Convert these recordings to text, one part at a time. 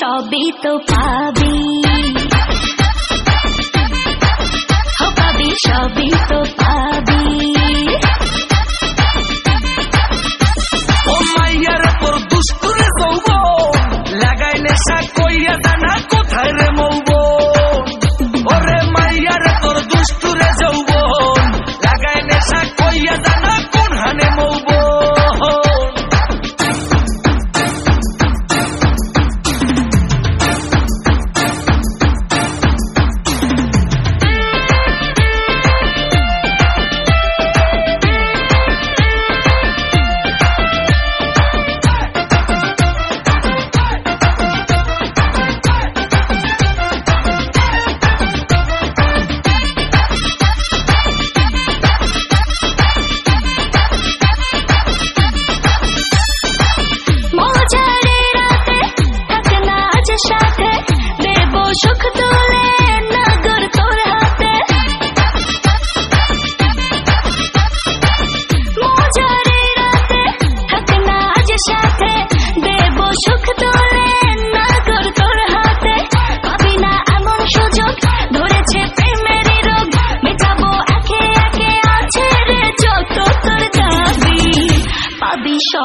সবই তো পাবি। পাবি সবই তো পাবি।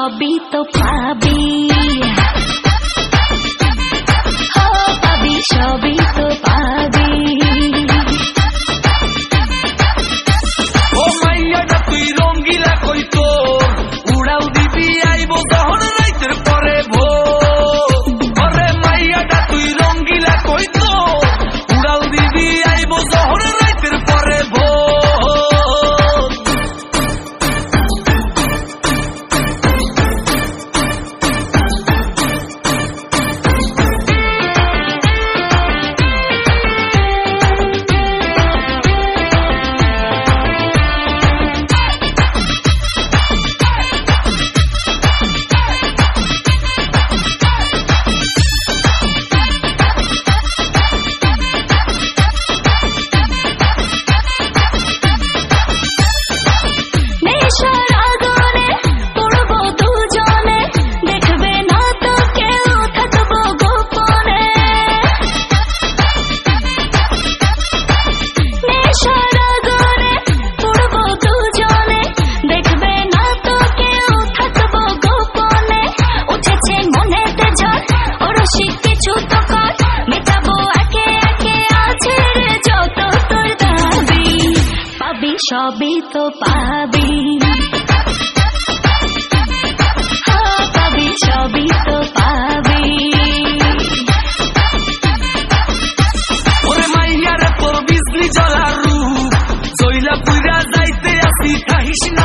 be the baby. সবই তো পাবি। হ্যাঁ, পাবি, সবই তো পাবি। ওরে মাইয়ারে তোর বিজলি জ্বলার রূপ। জইলা পুরা যাইতে আসি খাহিস না